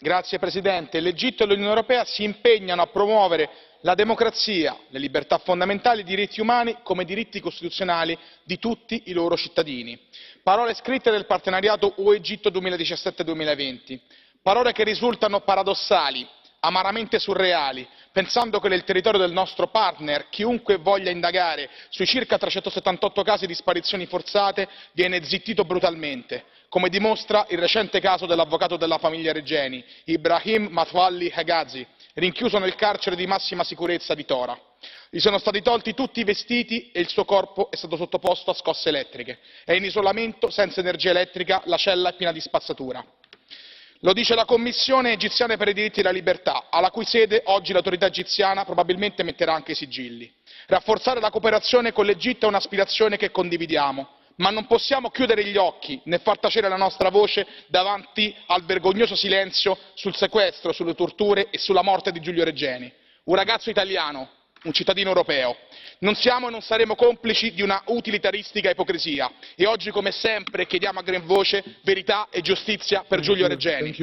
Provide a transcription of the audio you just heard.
signor presidente. L'egitto e l'unione europea si impegnano a promuovere la democrazia le libertà fondamentali e i diritti umani come diritti costituzionali di tutti i loro cittadini. Parole scritte del partenariato ue egitto duemiladiciassette duemilaventi. Parole che risultano paradossali amaramente surreali pensando che nel territorio del nostro partner chiunque voglia indagare sui circa trecentosettantotto casi di sparizioni forzate viene zittito brutalmente come dimostra il recente caso dell'avvocato della famiglia regeni ibrahim matwalli hegazi rinchiuso nel carcere di massima sicurezza di tora. gli sono stati tolti tutti i vestiti e il suo corpo è stato sottoposto a scosse elettriche è in isolamento senza energia elettrica la cella è piena di spazzatura. Lo dice la commissione egiziana per i diritti e la libertà alla cui sede oggi l'autorità egiziana probabilmente metterà anche i sigilli. rafforzare la cooperazione con l'egitto è un'aspirazione che condividiamo ma non possiamo chiudere gli occhi né far tacere la nostra voce davanti al vergognoso silenzio sul sequestro sulle torture e sulla morte di giulio regeni un ragazzo italiano un cittadino europeo. non siamo e non saremo complici di una utilitaristica ipocrisia e oggi come sempre chiediamo a gran voce verità e giustizia per giulio regeni.